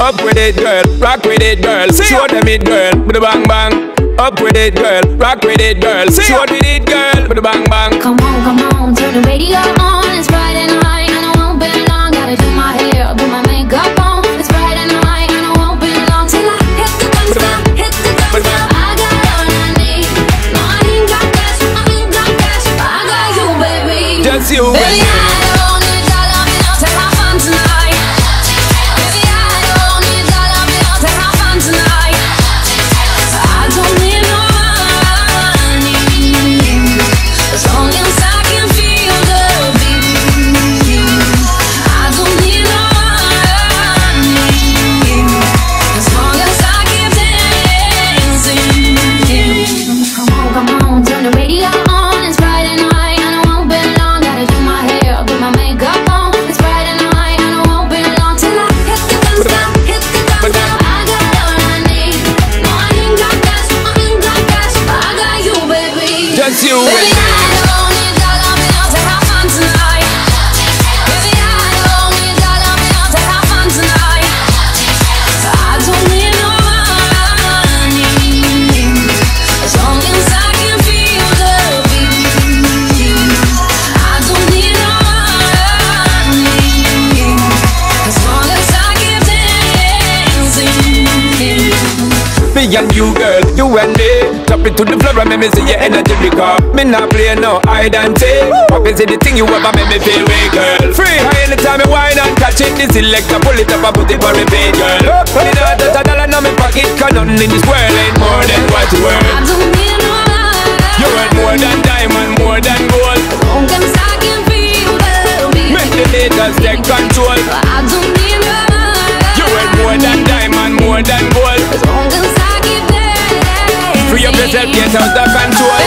Up with it, girl. Rock with it, girl. Show them it, girl. With the bang bang. Up with it, girl. Rock with it, girl. Show with it, girl. With the bang bang. Come on, come on, turn the radio on. It's Friday night and I won't be long. Gotta do my hair, put my makeup on. It's Friday night and I won't be long till I hit the club, hit the club. I got all I need. No, I ain't got cash, I ain't got cash. I got you, baby. Just you, Baby, Just you, Baby, Me and you, girl, you and me. Drop it to the floor and make me see your energy because me not play no hide and seek. Pop is the thing you ever make me feel way, girl. Free high anytime me wine and catch it. This selector pull it up and put it for repeat, girl. Me not just a dollar in my pocket, cause nothing in this world ain't more than what you I worth. don't need no. You worth more than diamond, more than gold. Long as I can feel the beat. Make the haters take control. I don't need no. You worth more than diamond, more than gold. Out control. Baby, I